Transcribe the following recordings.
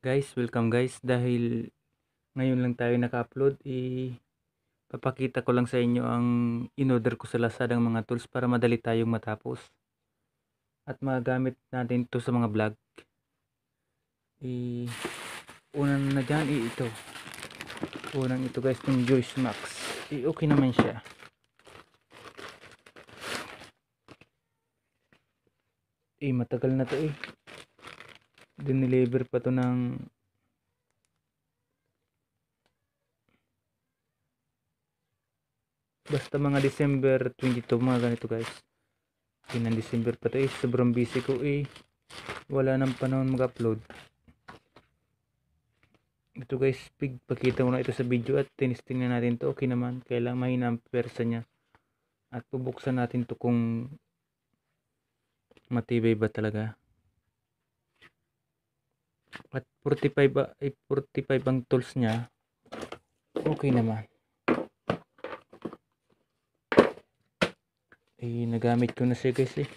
Guys, welcome guys. Dahil ngayon lang tayo naka-upload, i papakita ko lang sa inyo ang in-order ko sa Lazada ng mga tools para madali tayong matapos. At magamit natin ito sa mga vlog. I una na dyan, i ito. Unang ito guys, yung Joyce Max. I okay naman siya. Eh, matagal na to eh. Dineliver pa to ng basta mga December 22 mga ganito guys. Ng December pa to eh. Sobrang busy ko eh. Wala nang panahon mag-upload. Ito guys pig pakita ko na ito sa video at tinisting na natin to. Okay naman. Kailang mahina ang persa nya at bubuksan natin to kung matibay ba talaga at 45 ba, ay 45 ang tools niya. Okay naman. Eh nagamit ko na siya guys eh.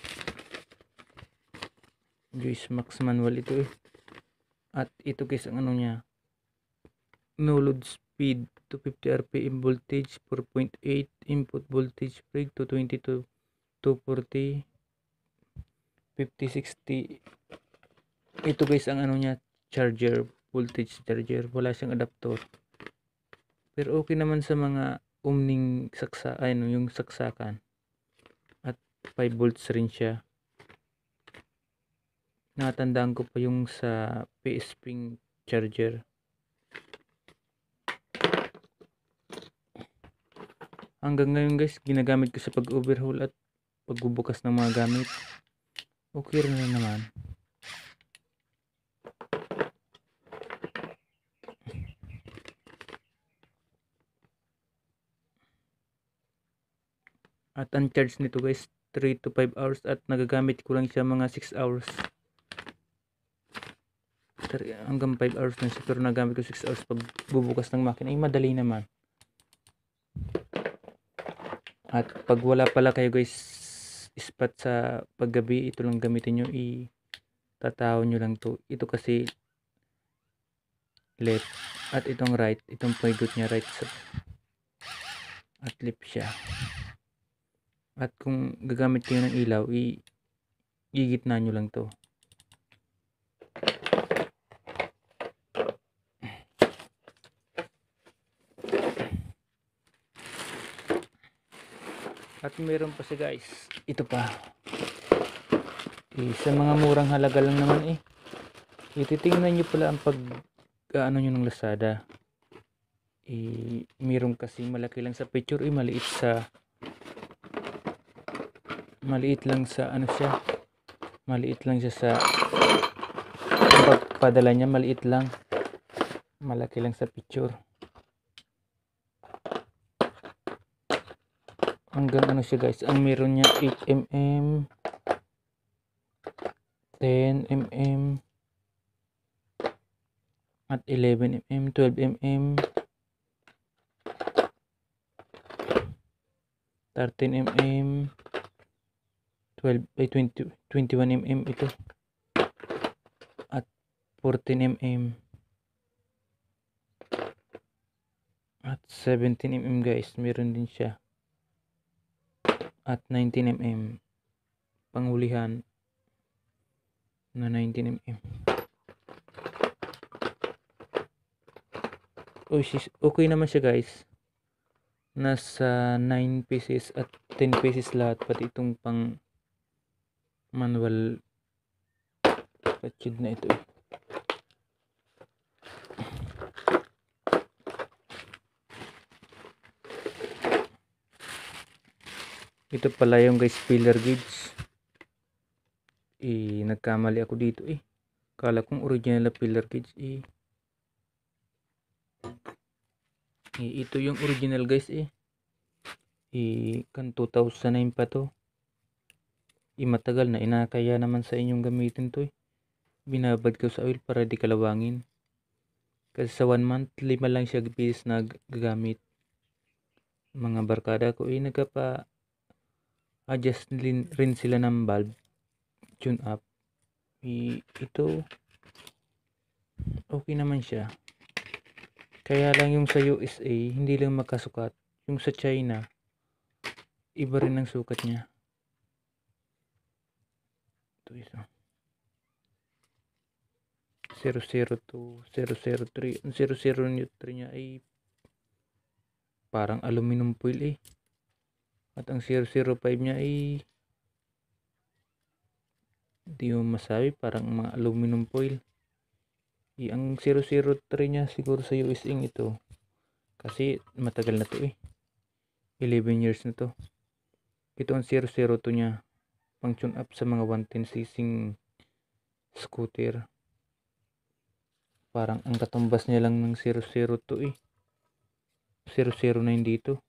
Juice Max manual ito eh. At ito guys ang ano niya. No load speed 250 rpm voltage 4.8 input voltage break 220 to 240 50 60 ito guys ang ano niya charger voltage charger wala siyang adapter pero okay naman sa mga umning saksa ano yung saksakan. At 5 volts rin siya. Natandaan ko pa yung sa PS Ping charger. Hanggang ngayon guys ginagamit ko sa pag overhaul at pagbubukas ng mga gamit. Okay rin na naman at ang charge nito guys. 3 to 5 hours at nagagamit ko lang siya mga 6 hours. Hanggang 5 hours na siya pero nagamit ko 6 hours pag bubukas ng makina. Ay madali naman. At pag wala pala kayo guys spot sa paggabi ito lang gamitin nyo. I tataw nyo lang to. Ito kasi left. At itong right itong pwegot niya right sa at left siya at kung gagamit kayo ng ilaw i gigitna nyo lang to. At meron pa si guys ito pa. Eh, sa mga murang halaga lang naman eh. Ititingnan nyo pala ang pag ano nyo ng Lazada eh, meron kasi malaki lang sa picture eh maliit sa maliit lang sa ano siya. Maliit lang siya sa pagpadala niya maliit lang. Malaki lang sa picture. Hanggang ano siya guys? Ang meron niya 8mm 10mm at 11mm 12mm 13mm 12 ay 20 21mm ito. At 14mm at 17mm guys meron din siya. At 19mm panghulihan na 19mm oh, okay naman siya guys. Nasa 9 pieces at 10 pieces lahat pati itong pang manual patchid na ito eh. ito pala yung guys filler gauge. Eh nagkamali ako dito eh. Kala kong original na filler gauge eh. eh ito yung original guys eh. Eh kan 2009 pa to eh matagal na inakaya naman sa inyong gamitin to eh binabad ko sa oil para di kalawangin kasi sa 1 month lima lang siya bis na gagamit mga barkada ko eh nagkapa adjust rin, sila ng valve tune up I, ito okay naman siya. Kaya lang yung sa USA, hindi lang magkasukat. Yung sa China, iba rin ang sukat niya. Ito isa. 002, 003. Ang 003 niya ay parang aluminum foil eh. At ang 005 niya ay hindi mo masabi parang mga aluminum foil. Eh, ang 003 niya siguro sa US ing ito. Kasi matagal na to eh. 11 years na to. Ito ang 002 niya. Pang tune up sa mga 110cc scooter. Parang ang katumbas niya lang ng 002 eh. 009 dito.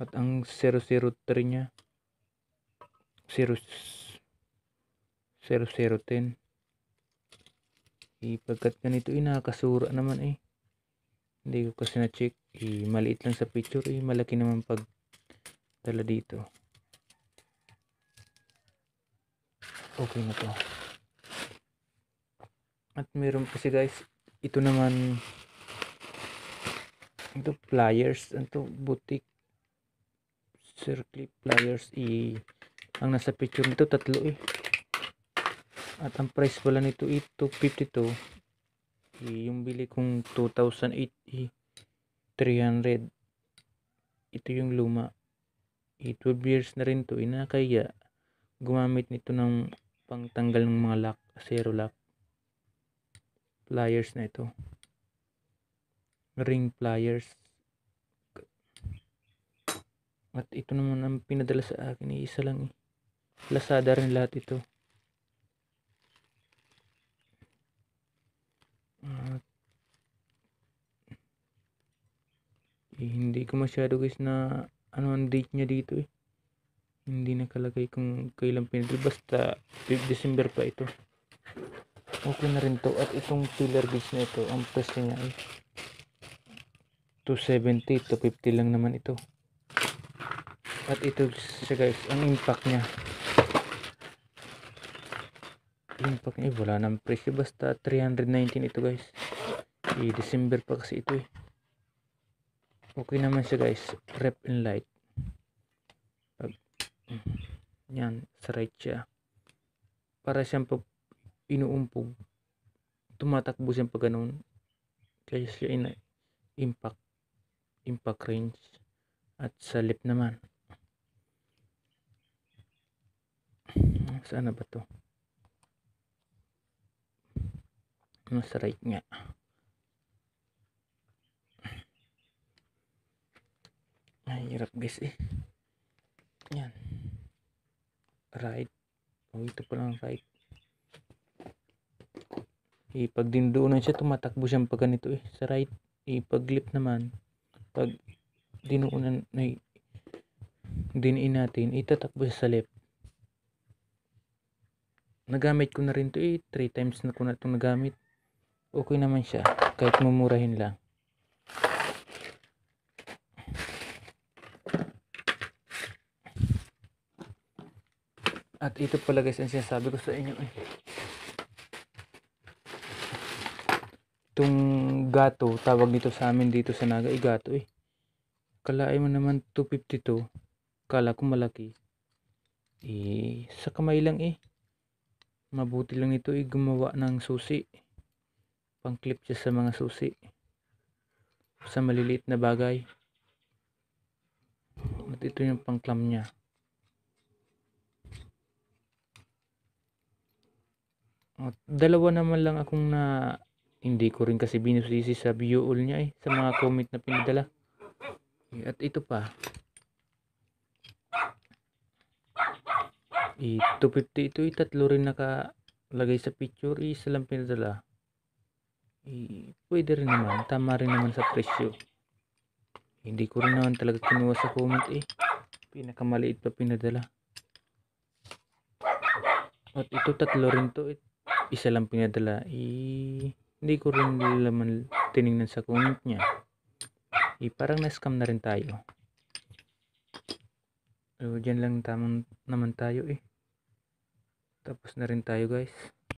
At ang 003 niya 0 0010 eh, pagkat ganito eh nakakasura naman eh hindi ko kasi na-check eh, maliit lang sa picture eh malaki naman pag dala dito okay na to. At meron kasi guys ito naman ito pliers ito butik circle pliers i ang nasa picture nito tatlo eh. At ang price pala nito ay 252 eh, yung bili kong 2008 eh, 300 ito yung luma. Eh, 12 years na rin to eh, kaya gumamit nito ng pangtanggal ng mga lock zero lock pliers na ito. Ring pliers. At ito naman ang pinadala sa akin eh, isa lang eh. Lazada rin lahat ito. At eh, hindi ko masyado guys na ano ang date niya dito eh. Hindi nakalagay kung kailan pinadala. Basta 5 December pa ito. Okay na rin to. At itong filler gauge na ito, ang price niya ay 270 to 50 lang naman ito. At ito siya guys, ang impact niya impact niya wala nang presyo basta 319 ito guys i December pa kasi ito eh okay naman siya guys rep and light yan sa right siya. Para siyang pag inuumpog tumatakbo siyang pag ganun. Kaya siya in impact impact range. At sa lip naman. Sana ba to? Nasa right nga. Ay hirap guys eh right oh ito pa lang right eh pag dinduunan siya tumatakbo siyang pag ganito eh sa right. Eh pag lip naman pag dinuunan na diniin natin itatakbo siya sa left nagamit ko na rin to eh 3 times na ko na itong nagamit. Okay naman siya kahit mumurahin lang at ito pala guys ang sinasabi ko sa inyo eh. itong gato tawag dito sa amin dito sa naga ay gato eh. Kalain mo naman 252 kala ko malaki. Eh sa kamay lang eh. Mabuti lang ito eh gumawa ng susi. Pang clip siya sa mga susi. Sa maliliit na bagay. At ito yung pang clamp niya at dalawa naman lang akong na hindi ko rin kasi binusisi sa view all niya eh sa mga comment na pinadala. At ito pa. I 250 ito eh tatlo rin nakalagay sa picture isa lang pinadala. Eh, pwede rin naman tama rin naman sa presyo. Hindi ko rin naman talaga kinuha sa comment eh. Pinakamaliit pa pinadala. At ito tatlo rin to eh. Isa lang pinadala eh, hindi ko rin naman tiningnan sa comment niya. Eh, parang na-scam na rin tayo. So dyan lang tamang naman tayo eh. Tapos na rin tayo guys